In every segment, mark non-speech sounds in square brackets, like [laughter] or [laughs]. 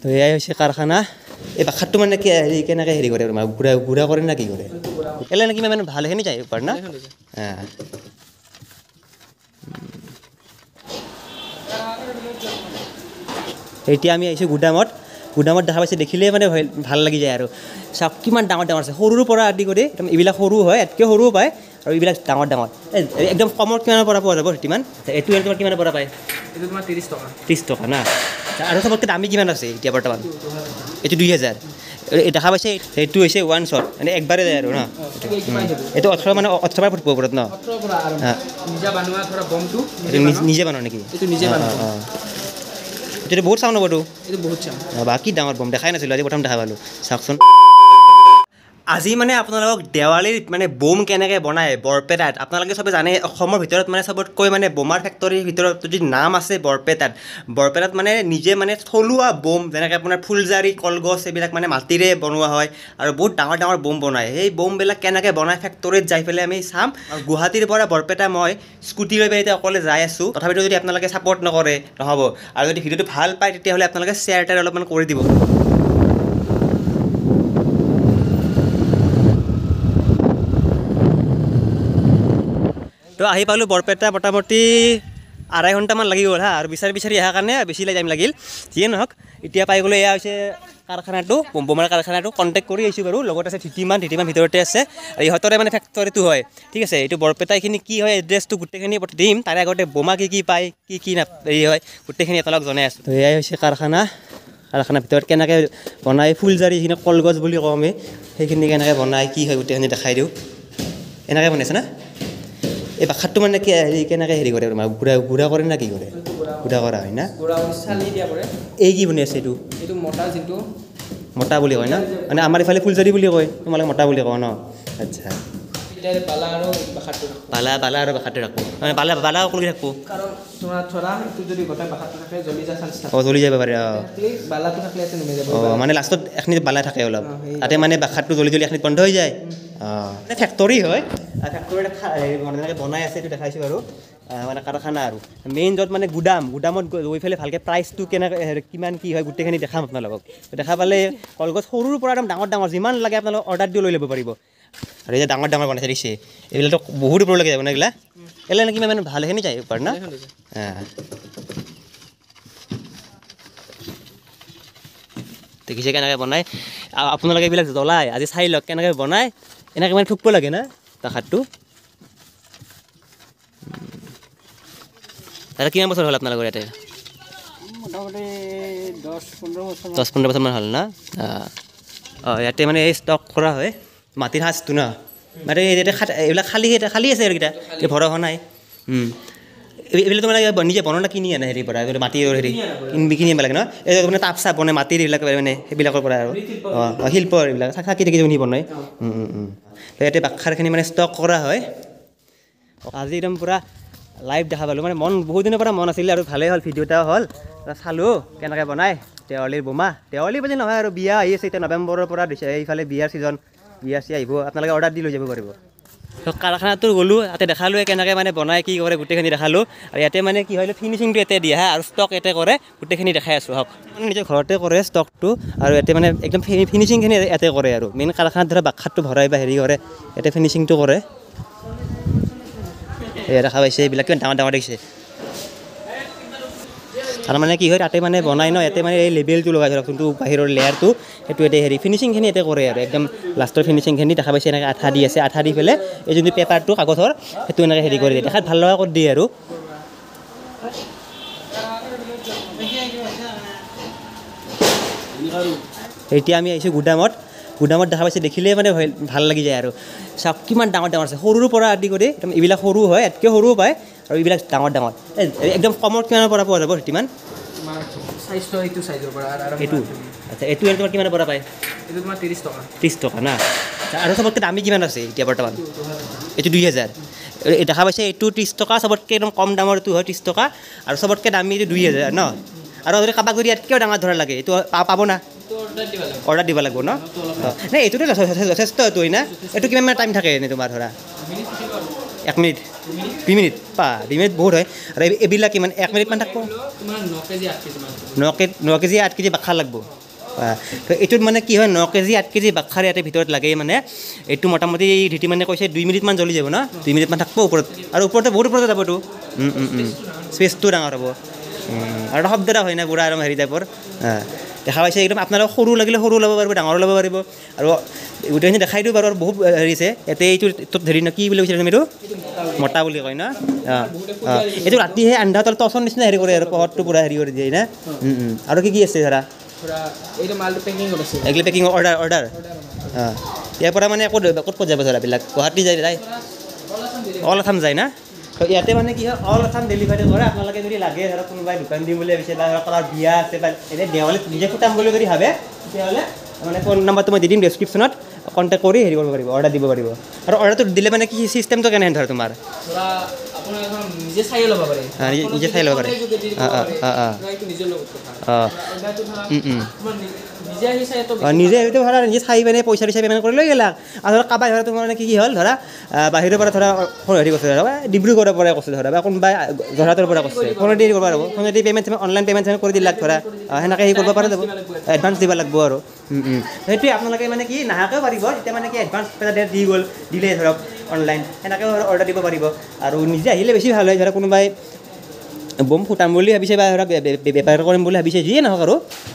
তো এয়াই হৈছে কাৰখানা। এই বাখাতটো মানে কি হেৰি কেনেকৈ হেৰি কৰে মানে ঘূৰা কৰে না কি কৰে? এলে নেকি মানে ভালখিনি যায় পাৰ না? এতিয়া আমি আহিছোঁ গুদামত। গুদামত দেখা পাইছে দেখিলেই মানে ভাল লাগি যায় আৰু। চাওক কিমান ডাঙৰ ডাঙৰ আছে। সৰুৰ পৰা আদি কৰি একদম এইবিলাক সৰু হয় ইয়াতকৈ সৰুও পায় আৰু এইবিলাক ডাঙৰ ডাঙৰ। একদম কমত কিমানৰ পৰা পোৱা যাব সিমান এইটো তোমাৰ কিমানৰ পৰা পায়? এইটো তোমাৰ ত্ৰিছ টকা। ত্ৰিছ টকা না? আৰু চবতকৈ দামী কিমান আছে এতিয়া বৰ্তমান? এইটো দুই হাজাৰ। দেখা পাইছে এইটো হৈছে ওৱান শ্বট মানে একবাৰে যায় আৰু ন? এইটো ওঠৰ মানে ওঠৰ পৰা ফুটিব ওপৰত ন। নিজা বনোৱা নেকি? এইটো বহুত চাউণ্ড হ'বতো এইটো বহুত চাম অঁ, বা কি ডাঙৰ বম দেখাই নাছিলোঁ আজি প্ৰথম দেখা পালোঁ। চাওকচোন। আজি মানে আপোনালোকক দেৱালীৰ মানে বম কেনেকৈ বনায় বৰপেটাত আপোনালোকে চবে জানে অসমৰ ভিতৰত মানে চবতকৈ মানে বোমাৰ ফেক্টৰীৰ ভিতৰত যদি নাম আছে বৰপেটাত বৰপেটাত মানে নিজে মানে থলুৱা বম যেনেকৈ আপোনাৰ ফুলজাৰি কলগছ এইবিলাক মানে মাটিৰে বনোৱা হয় আৰু বহুত ডাঙৰ ডাঙৰ বম বনায়। সেই বমবিলাক কেনেকৈ বনায় ফেক্টৰীত যাই পেলাই আমি চাম। আৰু গুৱাহাটীৰ পৰা বৰপেটা মই স্কুটি লৈ পেলাই এতিয়া অকলে যাই আছোঁ। তথাপিতো যদি আপোনালোকে ছাপৰ্ট নকৰে নহ'ব। আৰু যদি ভিডিঅ'টো ভাল পায় তেতিয়াহ'লে আপোনালোকে শ্বেয়াৰ টাৰ অলপমান কৰি দিব। তো আহি পালোঁ বৰপেটা মোটামুটি আঢ়ৈ ঘণ্টামান লাগি গ'ল হা আৰু বিচাৰি বিচাৰি অহাৰ কাৰণে বেছি টাইম লাগিল। যিয়ে নহওক এতিয়া পাই গ'লে এয়া হৈছে কাৰখানাটো বম- বোমাৰ কাৰখানাটো। কণ্টেক্ট কৰি আহিছোঁ বাৰু লগত আছে ধৃতিমান ধৃতিমান ভিতৰতে আছে। আৰু ইহঁতৰে মানে ফেক্টৰীটো হয়। ঠিক আছে এইটো বৰপেটা এইখিনি কি হয় এড্ৰেছটো গোটেইখিনি দিম। তাৰে আগতে বোমা কি কি পায় কি কি হেৰি হয় গোটেইখিনি একেলগ জনাই আছোঁ। তো এয়াই হৈছে কাৰখানা। কাৰখানাৰ ভিতৰত কেনেকৈ বনাই ফুলজাৰি যিখিনি কলগছ বুলি কওঁ আমি। সেইখিনি কেনেকৈ বনাই কি হয় গোটেইখিনি দেখাই দিওঁ। এনেকৈ বনাইছে না? এই বাখাতটো মানে কি হেৰি কেনেকৈ হেৰি কৰে ঘূৰা ঘূৰা কৰে না কি কৰে ঘূৰা কৰা হয় না গুড়া এই কি বনাই আছে এইটো মতা বুলি কয় ন মানে আমাৰ ইফালে ফুলজাৰি বুলি কয় তোমালোকে মতা বুলি কওঁ ন আচ্ছা বালা আৰু বাখাতটো ৰাখোঁ মানে বালা বালা অকলে ৰাখোঁ থাকে অঁ জ্বলি যাব পাৰে অঁ মানে লাষ্টত এখিনিত বালা থাকে অলপ তাতে মানে বাখাতটো জ্বলি জ্বলি এখিনিত বন্ধ হৈ যায় মানে ফেক্টৰী হয়। ফেক্টৰী যেনেকৈ বনাই আছে এইটো দেখাইছোঁ আৰু মানে কাৰখানা আৰু। মেইন য'ত মানে গুদাম গুদামত গৈ পেলাই ভালকৈ প্ৰাইচটো কেনেকৈ কিমান কি হয় গোটেইখিনি দেখাম আপোনালোকক। দেখা পালে কলগছ সৰুৰ পৰা একদম ডাঙৰ ডাঙৰ যিমান লাগে আপোনালোকক অৰ্ডাৰ দি লৈ ল'ব পাৰিব। আৰু এই যে ডাঙৰ ডাঙৰ বনাইছে দিছে এইবিলাকতো বহুত ওপৰলৈকে যাব না এইবিলাক এইবিলাক নেকি মানে ভালেখিনি যায় পাৰ না? দেখিছে কেনেকৈ বনায় আপোনালোকে এইবিলাক জ্বলাই আজি চাই লওক কেনেকৈ বনায়। এনেকৈ মানে ঠুকব লাগে না তাহাতটো দাদা কিমান বছৰ হ'ল আপোনালোকৰ ইয়াতে? মোটামুটি দহ পোন্ধৰ বছৰমান হ'ল না? অঁ ইয়াতে মানে এই ষ্টক কৰা হয় মাটিৰ সাজটো ন? মানে ইয়াতে এইবিলাক খালী খালী আছে আৰু এইকেইটা? এই ভৰা হোৱা নাই এইবিলাক মানে নিজে বনোৱা কিনি আনে হেৰিৰ পৰা মাটিৰ হেৰি কিনি আনিব লাগে ন? এই মানে তাপ চাপ বনাই মাটিৰ এইবিলাক মানে সেইবিলাকৰ পৰা আৰু। অঁ শিল্পৰ এইবিলাক চাকি থাকি যোনি বনায়। ইয়াতে বাখাৰখিনি মানে ষ্টক কৰা হয়। আজি একদম পূৰা লাইভ দেখা পালোঁ। মানে মন বহুত দিনৰ পৰা মন আছিলে আৰু ভালেই হ'ল ভিডিঅ' এটাও হ'ল। চালোঁ কেনেকৈ বনায় দেৱালীৰ বোমা। দেৱালী বুলি নহয় আৰু বিয়া আহি আছে এতিয়া নৱেম্বৰৰ পৰা দিছে এইফালে বিয়াৰ ছিজন বিয়া চিয়া আহিব। আপোনালোকে অৰ্ডাৰ দি লৈ যাব পাৰিব। কাৰখানাটো গ'লোঁ তাতে দেখালোঁ কেনেকৈ মানে বনাই কি কৰে গোটেইখিনি দেখালোঁ। আৰু ইয়াতে মানে কি হয় ফিনিচিংটো ইয়াতে দিয়ে আৰু ষ্টক ইয়াতে কৰে গোটেইখিনি দেখাই আছোঁ হওক নিজৰ ঘৰতে কৰে ষ্টকটো আৰু ইয়াতে মানে একদম ফিনিচিংখিনি ইয়াতে কৰে আৰু। মেইন কাৰখানাত ধৰা বাখাতটো ভৰাই বা হেৰি কৰে ইয়াতে ফিনিচিংটো কৰে। দেখা পাইছে এইবিলাক কিমান ডাঙৰ ডাঙৰ দেখিছে। আৰু মানে কি হয় তাতে মানে বনাই ন ইয়াতে মানে এই লেবেলটো লগাই ধৰক যোনটো বাহিৰৰ লেয়াৰটো সেইটো ইয়াতে হেৰি ফিনিচিংখিনি ইয়াতে কৰে আৰু একদম লাষ্টৰ ফিনিচিংখিনি দেখা পাইছে এনেকৈ আঠা দি আছে আঠা দি পেলাই এই যোনটো পেপাৰটো কাগজৰ সেইটো এনেকৈ হেৰি কৰি দিয়ে দেখাত ভাল লগা কৰি দিয়ে আৰু। এতিয়া আমি আহিছোঁ গুদামত গুদামত দেখা পাইছে দেখিলেই মানে ভাল লাগি যায় আৰু। চাওক কিমান ডাঙৰ ডাঙৰ আছে সৰুৰ পৰা আদি কৰি একদম এইবিলাক সৰু হয় ইয়াতকৈ সৰুও পায়। আৰু এইবিলাক ডাঙৰ ডাঙৰ। একদম কমত কিমানৰ পৰা পোৱা যাব সিমান এইটো আচ্ছা এইটো। এনে তোমাৰ কিমানৰ পৰা পায়? এইটো তোমাৰ ত্ৰিছ টকা। ত্ৰিছ টকা না? আৰু চবতকৈ দামী কিমান আছে এতিয়া বৰ্তমান? এইটো দুই হাজাৰ। দেখা পাইছে এইটো ত্ৰিছ টকা চবতকৈ একদম কম দামৰ এইটো হয় ত্ৰিছ টকা আৰু চবতকৈ দামী এইটো দুই হাজাৰ ন? আৰু যদি কাৰোবাক যদি ইয়াতকৈও ডাঙৰ ধৰা লাগে এইটো পাব না? অৰ্ডাৰ দিব লাগিব ন? নাই এইটোতো যথেষ্ট যথেষ্ট এইটো হয় না? এইটো কিমান মান টাইম থাকে এনেই তোমাৰ ধৰা? এক মিনিট। দুই মিনিট পা দুই মিনিট বহুত হয়। আৰু এই- এইবিলাক কিমান এক মিনিটমান থাকিব? ন কেজি ন কে ন কেজি আঠ কেজি বাখা লাগব। তো এইটোত মানে কি হয় ন কেজি আঠ কেজি বাখাৰ ইয়াতে ভিতৰত লাগে মানে। এইটো মোটামুটি ধুতি মানে কৈছে দুই মিনিটমান জ্বলি যাব ন? দুই মিনিটমান থাকিব ওপৰত। আৰু ওপৰতে বহুত ওপৰতে যাবতো স্পেচটো ডাঙৰ। হ'ব। আৰু শব্দ এটা হয় না পুৰা একদম হেৰি টাইপৰ। দেখা পাইছে একদম আপোনালোক সৰু লাগিলে সৰু ল'ব পাৰিব ডাঙৰ ল'ব পাৰিব। আৰু গোটেইখিনি দেখাই দিওঁ বাৰু আৰু বহুত হেৰি আছে। ইয়াতে এইটো তোত হেৰি ন কি বুলি কৈছিলে তুমি এইটো? মতা বুলি কয় ন? অঁ অঁ। এইটো ৰাতিহে আন্ধা তল টচৰ নিচিনা হেৰি কৰে আৰু পোহৰটো পূৰা হেৰি কৰি দিয়ে না। আৰু কি কি আছে ধৰা? এইটো পেকিং অৰ্ডাৰ অৰ্ডাৰ অঁ। ইয়াৰ পৰা মানে ক'ত ক'ত ক'ত যাব ধৰাবিলাক গুৱাহাটী যায় যায়। অল আছাম যায় না? ইয়াতে মানে কি হয় অল আছাম ডেলিভাৰী কৰে আপোনালোকে যদি লাগে ধৰক কোনোবাই দোকান দিম বুলি ভাবিছে বা ধৰক কাৰোবাৰ বিয়া আছে বা এনে দেৱালীত নিজে ফুটাম বুলি যদি ভাবে তেতিয়াহ'লে মানে ফোন নাম্বাৰটো মই দি দিম ডেছক্ৰিপশ্যনত কণ্টেক্ট কৰি হেৰি কৰিব পাৰিব অৰ্ডাৰ দিব পাৰিব। আৰু অৰ্ডাৰটো দিলে মানে কি চিষ্টেমটো কেনেহেন ধৰ তোমাৰ এখন নিজে চাই ল'ব পাৰে। নিজৰ লগত কথা অঁ। নিজে সেইটো ধৰা নিজে চাই পিনে পইচা দিচাই পে'মেণ্ট কৰি লৈ গেলা। আৰু ধৰা কাবাই ধৰা তোমাৰ মানে কি কি হ'ল ধৰা বাহিৰৰ পৰা ধৰা হেৰি কৰিছে ধৰা ডিব্ৰুগড়ৰ পৰা কৈছে ধৰা বা কোনোবাই যোৰহাটৰ পৰা কৈছে ফোনেদি কৰিব পাৰিব ফোনেদি পে'মেণ্ট অনলাইন পে'মেণ্ট চেমেণ্ট কৰি দিলাক ধৰা সেনেকৈ হেৰি কৰিব পৰা যাব এডভান্স দিব লাগিব আৰু। সেইটোৱে আপোনালোকে মানে কি নাহাকেও পাৰিব তেতিয়া মানে কি এডভান্স দি গ'ল দিলে ধৰক অনলাইন সেনেকৈও অৰ্ডাৰ দিব পাৰিব। আৰু নিজে আহিলে বেছি ভাল হয় ধৰা কোনোবাই বম ফুটাম বুলি ভাবিছে বা ধৰক বেপাৰ কৰিম বুলি ভাবিছে যিয়ে নহওক আৰু।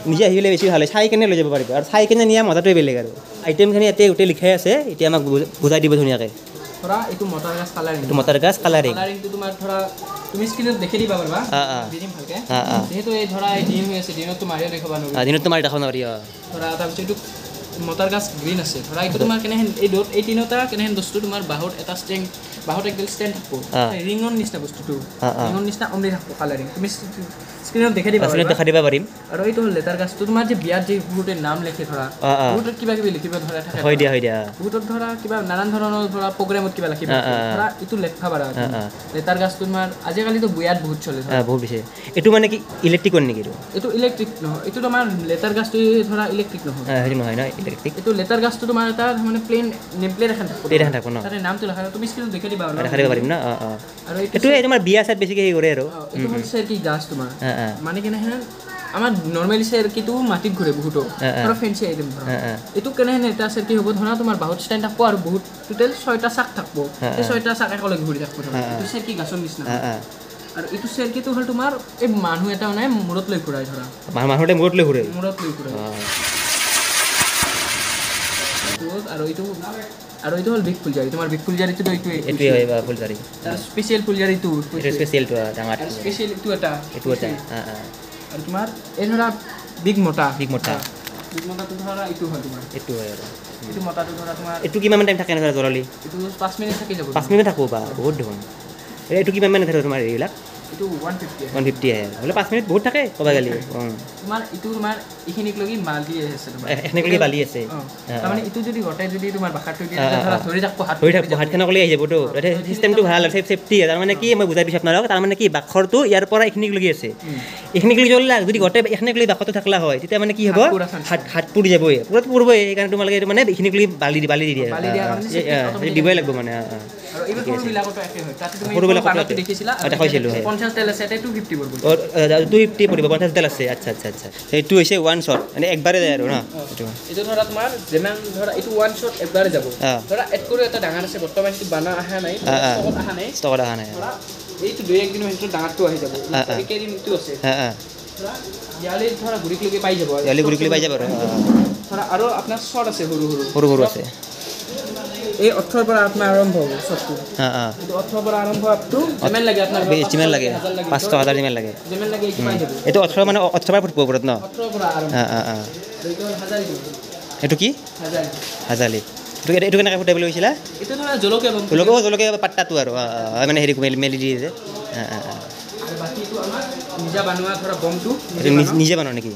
নিজে আহিলে বেছি ভাল হয়। চাই কেনে লৈ যাব পাৰিব। আৰু চাই কেনে নিয়া মজাটোৱে বেলেগ আৰু। আইটেমখিনি ইয়াতে গোটেই লিখাই আছে। এতিয়া আমাক বুজ- বুজাই দিব ধুনীয়াকৈ। ধৰা এইটো মটাৰ গাছ কালাৰিং এইটো মটাৰ গাছ কালাৰিং কালাৰিংটো তোমাৰ ধৰা তুমি স্ক্ৰীণত দেখি দিবা পাৰিবা। অঁ, অঁ। দি দিম ভালকে। অঁ, অঁ। যিহেতু এই ধৰা এই দিন হৈ আছে দিনততো মাৰিও দেখাব নোৱাৰি। দিনত তোমাৰ দেখাব নোৱাৰি অঁ। ধৰা তাৰপিছত এইটো মটাৰ গাছ গ্ৰীণ আছে। ধৰা এইটো তোমাৰ কেনেহেন এই দ'ত এই তিনিওটা কেনেহেন বস্তু তোমাৰ বাঁহত এটা বাঁহত একডাল ষ্টেণ্ড থাকিব অঁ। ৰিঙৰ নিচিনা বস্তুটো। ৰিঙৰ নিচিনা অমলি থাকিব কালাৰিং তুমি স্ক্ৰীণত দেখি দিবা পাৰিম। আৰু এইটো হ'ল লেটাৰ গাছটো তোমাৰ যে বিয়াত যে বহুতে নাম লিখে ধৰা। বহুতত কিবা কিবি লিখিব ধৰা থাকে হয় দিয়া হয় দিয়া বহুতত ধৰা কিবা নানান ধৰণৰ ধৰা প্ৰগ্ৰেমত কিবা লিখিব। ধৰা এইটো লেখা পাৰা। লেটাৰ গাছটো তোমাৰ আজিকালিতো বিয়াত বহুত চলে বহুত বেছি। এইটো মানে কি ইলেক্ট্ৰিকৰ নেকি এইটো? ইলেক্ট্ৰিক নহয় এইটো তোমাৰ লেটাৰ গাছটো ধৰা ইলেক্ট্ৰিক নহয়। সেইটো নহয় ন ইলেক্ট্ৰিক এইটো লেটাৰ গাছটো তোমাৰ এটা মানে প্লেন নেম প্লেট এখন থাকিব। প্লেট এখন থাকিব ন? তাতে নামটো লেখা তুমি স্ক্ৰীণত দেখি দিবা অলপ। দেখা দিব পাৰিম ন আৰু এইটো তোমাৰ বিয়া চাত বেছিকৈ হেৰি কৰে আৰু। এইটো হ'ল চেৰকি গাছ তোমাৰ। মানে কেনেহেন আমাৰ নৰ্মেলি চেৰকিটো মাটিত ঘূৰে বহুতো। ধৰা ফেঞ্চি আইটেম ধৰা। অঁ অঁ এইটো কেনেহেন এটা চেৰকি হ'ব ধৰা তোমাৰ বাহুত ষ্টেণ্ড থাকিব আৰু বহুত টোটেল ছয়টা চাক থাকিব। সেই ছয়টা চাক একেলগে ঘূৰি থাকিব ধৰা। এইটো চেৰকি গাছৰ নিচিনা। আৰু এইটো চেৰকিটো হ'ল তোমাৰ এই মানুহ এটা মানে মূৰত লৈ ঘূৰাই ধৰা। মানুহ মানুহতে মূৰত লৈ ঘূৰে। মূৰত লৈ ঘূৰাই। আৰু এইটো আৰু এইটো হ'ল বিগ ফুলজাৰি তোমাৰ বিগ ফুলজাৰিটোতো এইটোৱে এইটোৱে হয় বা ফুলজাৰি স্পেচিয়েল ফুলজাৰিটো স্পেচিয়েলটো ডাঙৰ স্পেচিয়েল এইটো এটা এইটো এটা আৰু তোমাৰ এই ধৰা বিগ মতা। বিগ ধৰা এইটো হয় তোমাৰ এইটো হয় আৰু এইটো মতাটো ধৰা তোমাৰ এইটো কিমান টাইম থাকে ধৰা এইটো পাঁচ মিনিট থাকি যাব। পাঁচ মিনিট থাকোঁ বা বহুত দেখোন। এই এইটো কিমান মানে থাকে তোমাৰ এইবিলাক? এইটো ওৱান ফিফটি ওৱান ফিফটি আহে। বোলে পাঁচ মিনিট বহুত থাকে ক'বা গেলি। [laughs] অঁ। তোমাৰ এইটো তোমাৰ এইখিনিক লগি মাল দি আছে তোমাৰ। এখনেকলি বালি আছে। অঁ। অঁ, তাৰমানে এইটো যদি গোটেই যদি তোমাৰ বাখাত থৈ দিয়ে অঁ, তেতিয়া ধৰা অঁ। ধৰি থাকব হাত ধৰি থাকব হাতখনকলি আহি যাবতো চিষ্টেমটো ভাল আৰু চেফটি তাৰমানে কি মই বুজাই দিছোঁ আপোনালোকক তাৰমানে কি বাখৰটো ইয়াৰ পৰা এইখিনিক লগি আছে। এইখিনিক লগি জ্বলিলা যদি গোটেই এখনেক লগি বাখৰটো থাকলা হয় তেতিয়া মানে কি হ'ব? হাত পুৰা হাত যাবই। পুৰত পুৰবই সেইকাৰণে তোমালোকে মানে এইখিনিক লগি বালি বালি দি দিয়ে। দিবই লাগিব মানে আৰু এইবোৰ সৰুবিলাকতো একে হয়। তাতে তুমি সৰুবিলাকতো বানানটো একে। দেখিছিলা অঁ, দেখাইছিলোঁ, হয়। পঞ্চাছ তেল আছে টু ফিফটি পৰিব। টু ফিফটি পৰিব পঞ্চাছডাল আছে। আচ্ছা আচ্ছা আচ্ছা। সেইটো হৈছে ওৱান শ্বট মানে একবাৰে যায় আৰু ন? এইটো এইটো ধৰা তোমাৰ যিমান ধৰা এইটো ওৱান শ্বট একবাৰে যাব। অঁ। ধৰা এড কৰি এটা ডাঙৰ আছে বৰ্তমান সেইটো বানা অহা নাই অঁ, অঁ। ষ্টকত অহা নাই। ষ্টকত অহা নাই ধৰা এইটো দুই একদিন সেইটো ডাঙৰটো আহি যাব। অঁ, অঁ। এইকেইদিন এইটো আছে। অঁ অঁ। ধৰা ইয়ালৈ ধৰা ঘূৰি ঘূৰি পাই যাব আৰু। ইয়ালৈ ঘূৰি ঘূৰি পাই যাব আৰু অঁ, ধৰা আৰু আপোনাৰ শ্বট আছে সৰু সৰু। সৰু সৰু আছে। এই অঠৰৰ পৰা আপোনাৰ আৰম্ভ হ'ব শ্বটটো অঁ অঁ এইটো অঠৰৰ পৰা আৰম্ভ আপটো যিমান লাগে আপোনাৰ যিমান লাগে পাঁচশ হাজাৰ যিমান লাগে। যিমান লাগে এইটো ওঠৰ মানে ওঠৰ পৰা ফুটিব ওপৰত ন? এইটো কি? হাজালি এইটো কেনেকৈ ফুটাই বুলি কৈছিলা জলকীয়া জলকীয়া পাত্তাটো আৰু। মানে হেৰি মেলি মেলি দিয়ে যে। নিজা বনোৱা নেকি?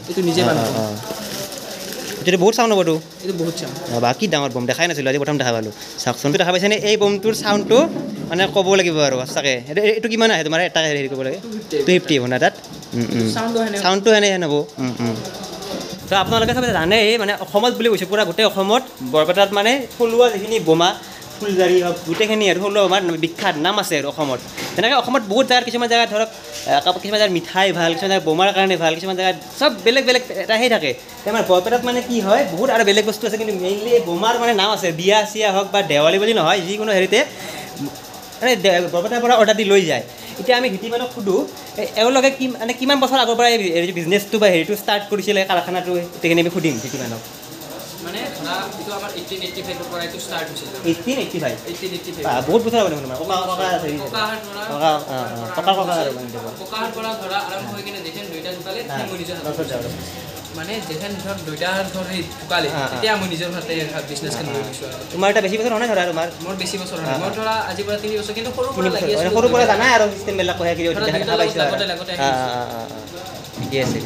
এইটো বহুত চাউণ্ড হ'বতো এইটো বহুত অঁ বা কি ডাঙৰ বম দেখাই নাছিলোঁ আজি প্ৰথম দেখা পালোঁ। চাওকচোন দেখা পাইছেনে? এই বমটোৰ চাউণ্ডটো মানে ক'ব লাগিব আৰু সঁচাকৈ। এইটো এইটো কিমান আহে তোমাৰ? এটা হেৰি কৰিব লাগে। টু ফিফটি হ'ব না তাত? চাউণ্ডো সেনে চাউণ্ডটো সেনেহেন হ'ব? তো আপোনালোকে চবে জানেই মানে অসমত বুলি কৈছোঁ পূৰা গোটেই অসমত বৰপেটাত মানে থলুৱা যিখিনি বোমা ফুলজাৰি হওক গোটেইখিনি আৰু সৰু আমাৰ বিখ্যাত নাম আছে আৰু অসমত। তেনেকৈ অসমত বহুত জেগাত কিছুমান জেগাত ধৰক কিছুমান জেগাত মিঠাই ভাল কিছুমান জেগাত বোমাৰ কাৰণে ভাল কিছুমান জেগাত চব বেলেগ বেলেগ এটা সেই থাকে আমাৰ বৰপেটাত মানে কি হয় বহুত আৰু বেলেগ বস্তু আছে কিন্তু মেইনলি বোমাৰ মানে নাম আছে। বিয়া চিয়া হওক বা দেৱালী বুলি নহয় যিকোনো হেৰিতে মানে বৰপেটাৰ পৰা অৰ্ডাৰ দি লৈ যায়। এতিয়া আমি গীতিমানক সোধোঁ এ- এওঁলোকে কি মানে কিমান বছৰ আগৰ পৰা এই বিজনেছটো বা হেৰিটো ষ্টাৰ্ট কৰিছিলে কাৰখানাটো গোটেইখিনি আমি সুধিম গীতিমানক মানে বহুত বছৰ আগতে শুনো ককা ককা হেৰি পৰা ককা ককা ককা আৰু মানে দেৱা। ককাহাৰ পৰা ধৰা আৰম্ভ হৈ কিনে যেথেন দুইটা ঢুকালে নিজৰ। মানে যেথেন ধৰ দুইটা ধৰ ঢুকালে। তেতিয়া মই নিজৰ হাতে বিজনেছখন লৈ লৈছোঁ আৰু। তোমাৰ এটা বেছি বছৰ হোৱা নাই ধৰা তোমাৰ? মোৰ বেছি বছৰ হা, হয় মই ধৰা আজিৰ পৰা তিনি বছৰ কিন্তু তিনি পৰা লাগি আছোঁ সৰুৰ পৰা জানাই আৰু চিষ্টেমবিলাক কি দেখা পাইছোঁ। আৰু আছোঁ। অঁ। ঠিকে আছে।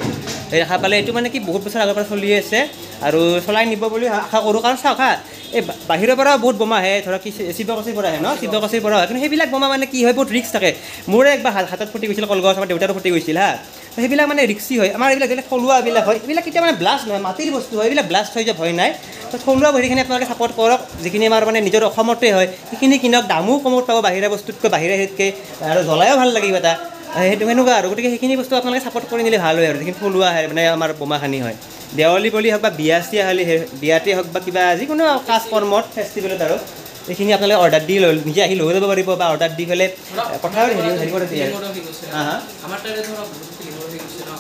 এই দেখা পালে এইটো মানে কি বহুত বছৰ আগৰ পৰা চলি আছে। আৰু চলাই নিব বুলি আশা কৰোঁ। কাৰণ চাওক হা এই বাহিৰৰ পৰাও বহুত বোমা আহে। ধৰক কি শিৱকাশীৰ পৰা আহে ন? শিৱকাশীৰ পৰা আহে। কিন্তু সেইবিলাক বোমা মানে কি হয়? বহুত ৰিক্স থাকে। মোৰে একবাৰ হাত- হাতত ফুটি গৈছিল কলগছ আমাৰ দেউতাৰো ফুটি গৈছিল হা। সেইবিলাক মানে ৰিক্সি হয়। আমাৰ এইবিলাক যিবিলাক থলুৱা এইবিলাক হয় এইবিলাক কেতিয়া মানে ব্লাষ্ট নহয়। মাটিৰ বস্তু হয়। এইবিলাক ব্লাষ্ট হৈ যোৱা ভয় নাই। তো থলুৱা বস্তুখিনি আপোনালোকে ছাপৰ্ট কৰক। যিখিনি আমাৰ মানে নিজৰ অসমতে হয় সেইখিনি কিনক। দামো কমত পাব বাহিৰা বস্তুতকৈ বাহিৰা হেৰিতকৈ। আৰু জ্বলায়ো ভাল লাগিব এটা। সেইটো সেনেকুৱা আৰু। গতিকে সেইখিনি বস্তু আপোনালোকে ছাপৰ্ট কৰি নিলে ভাল হয় আৰু। যিখিনি থলুৱা আহে মানে আমাৰ বোমাখানি হয়। দেৱালী বুলি হওক বা বিয়া চিয়া হ'লে বিয়াতে হওক বা কিবা যিকোনো কাজ কৰ্মত ফেষ্টিভেলত আৰু এইখিনি আপোনালোকে অৰ্ডাৰ দি লৈ নিজে আহি লৈ যাব পাৰিব বা অৰ্ডাৰ দি পেলাই হেৰি হেৰি কৰি দিয়ে।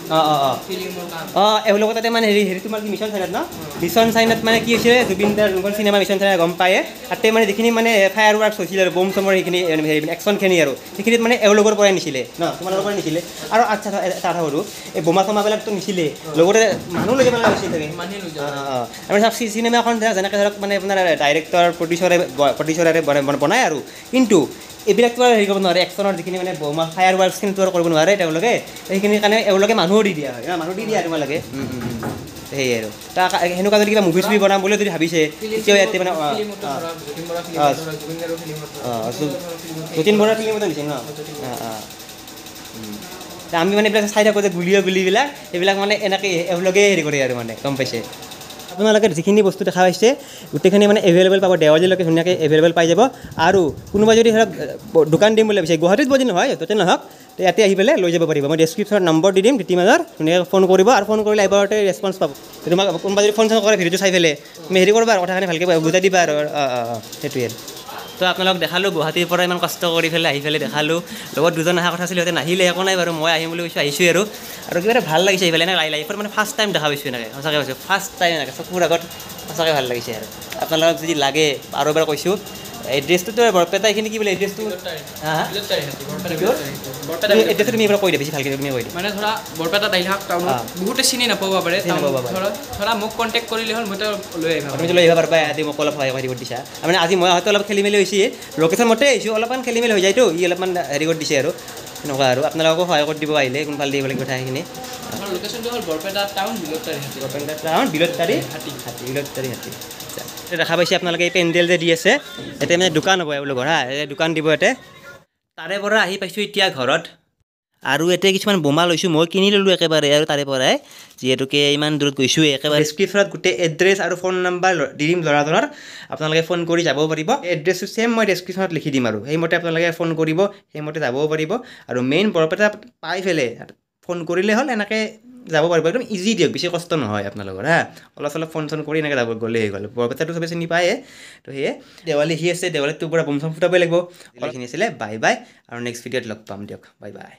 অঁ অঁ অঁ অঁ এওঁলোকৰ তাতে মানে হেৰি হেৰি তোমাৰ কি মিছন চাইনাত ন মিছন চাইনাত মানে কি হৈছিলে জুবিন দাৰ যোনখন চিনেমা মিছন চাইনা গম পায়ে তাতে মানে যিখিনি মানে ফায়াৰ ৱৰ্কছ হৈছিলে আৰু বম চমৰ সেইখিনি হেৰি একশ্যনখিনি আৰু সেইখিনিত মানে এওঁলোকৰ পৰাই নিছিলে ন তোমালোকৰ পৰাই নিছিলে আৰু আচ্ছা এটা কথা সুধোঁ এই বোমা চমাবিলাকতো নিছিলে লগতে মানুহ লৈ যাব লগা হৈছিল চাগে মানুহে লৈ অঁ, যাব অঁ, অঁ। আৰু চাওক চি- চিনেমাখন ধৰক যেনেকৈ ধৰক মানে আপোনাৰ ডাইৰেক্টৰ প্ৰডিউচাৰে প্ৰডিউচাৰে বনায় আৰু কিন্তু এইবিলাকতো আৰু হেৰি কৰিব নোৱাৰে একশ্যনৰ যিখিনি মানে বোমা ফায়াৰ ৱৰ্কছখিনিতো আৰু কৰিব নোৱাৰে তেওঁলোকে সেইখিনিৰ কাৰণে এওঁলোকে মানুহো দি দিয়া হয়। মানুহ দি দিয়া তোমালোকে। সেয়ে আৰু। তাৰ কা- সেনেকুৱা যদি কিবা মুভি চুভি বনাম বুলি যদি ভাবিছে তেতিয়াও ইয়াতে মানে যতীন বৰা বৰাৰ ফিল্মতো দিছে ন? আমি মানে এইবিলাক চাই থাকোঁ যে গুলীয়া গুলিবিলাক এইবিলাক মানে এনেকৈ এওঁলোকে হেৰি কৰে আৰু মানে গম পাইছে? আপোনালোকে যিখিনি বস্তু দেখা পাইছে গোটেইখিনি মানে এভেইলেবল পাব দেৱালীলৈকে ধুনীয়াকৈ এভেইলেবল পাই যাব। আৰু কোনোবা যদি ধৰক দোকান দিম বুলি ভাবিছে গুৱাহাটীত যদি নহয় য'তে নহওক ইয়াতে আহি পেলাই লৈ যাব পাৰিব। মই ডেছক্ৰিপশ্যনত নম্বৰ দি দিম গীতিমানৰ ধুনীয়াকৈ ফোন কৰিব আৰু ফোন কৰিলে এবাৰতে ৰেছপঞ্চ পাব। তোমাক কোনোবা যদি ফোন চোন কৰে ভিডিঅ'টো চাই পেলাই তুমি হেৰি কৰিবা কথাখিনি ভালকৈ বুজাই দিবা আৰু অঁ অঁ অঁ সেইটোৱে। আপোনালোক দেখালোঁ গুৱাহাটীৰ পৰা ইমান কষ্ট কৰি পেলাই আহি পেলাই দেখালোঁ। লগত দুজন অহা কথা আছিল সিহঁতে নাহিলে একো নাই বাৰু মই আহিম বুলি কৈছোঁ আহিছোঁ আৰু। আৰু কিবা এটা ভাল লাগিছে আহি পেলাই এনেকৈ লাইফৰ মানে ফাৰ্ষ্ট টাইম দেখা পাইছোঁ এনেকৈ সঁচাকৈ কৈছোঁ ফাৰ্ষ্ট টাইম এনেকৈ চকুৰ আগত সঁচাকৈ ভাল লাগিছে আৰু। আপোনালোকক যদি লাগে আৰু এবাৰ কৈছোঁ এড্ৰেছটোতো বৰপেটা এইখিনি কি বোলে এড্ৰেছটো এড্ৰেছটো তুমি কৈ দিয়া বেছি ভালকৈ তুমি কৈ দিয়া। মানে ধৰা বৰপেটা দাইহাক টাউনত অঁ। বহুতে চিনি নাপাব পাৰে। ধৰা মোক কণ্টেক্ট কৰিলে হ'ল মই তেওঁ লৈ আহিম। তুমি লৈ আহিব পাৰিবা আজি মোক অলপ সহায় কৰি দিছা। মানে আজি মই হয়তো অলপ খেলি মেলি হৈছে লোকেশ্যন মতে আহিছোঁ অলপমান খেলি মেলি হৈ যায়তো ই অলপমান হেৰি কৰি দিছে আৰু। এনেকুৱা আৰু। আপোনালোককো সহায় কৰি দিব আহিলে কোনফালে দিব লাগিব। এতিয়া দেখা পাইছে আপোনালোকে এই পেণ্ডেল যে দি আছে ইয়াতে মানে দোকান হ'ব এওঁলোকৰ হা ইয়াতে দোকান দিব ইয়াতে। তাৰে পৰা আহি পাইছোঁ এতিয়া ঘৰত। আৰু ইয়াতে কিছুমান বোমা লৈছোঁ মই কিনি ল'লোঁ একেবাৰে আৰু তাৰে পৰাই যিহেতুকে ইমান দূৰত গৈছোঁ একেবাৰে। ডিছক্ৰিপশ্যনত গোটেই এড্ৰেছ আৰু ফোন নাম্বাৰ দি দিম ল'ৰাজনৰ আপোনালোকে ফোন কৰি যাব পাৰিব। এড্ৰেছটো ছেম মই ডেছক্ৰিপশ্যনত লিখি দিম আৰু। সেইমতে আপোনালোকে ফোন কৰিব সেইমতে যাবও পাৰিব। আৰু মেইন বৰপেটা পাই পেলাই ফোন কৰিলে হ'ল এনেকৈ যাব পাৰিব। একদম ইজি দিয়ক বেছি কষ্ট নহয় আপোনালোকৰ হা। অলপ চলপ ফোন চোন কৰি এনেকৈ যাব গ'লেই হৈ গ'ল বৰপেটাটো চবে চিনি পায়ে। তো সেয়ে দেৱালী সি আছে দেৱালীটোৰ পৰা বম চম ফুটাবই লাগিব। এইখিনি আছিলে বাই বাই আৰু নেক্সট ভিডিঅ'ত লগ পাম দিয়ক। Bye bye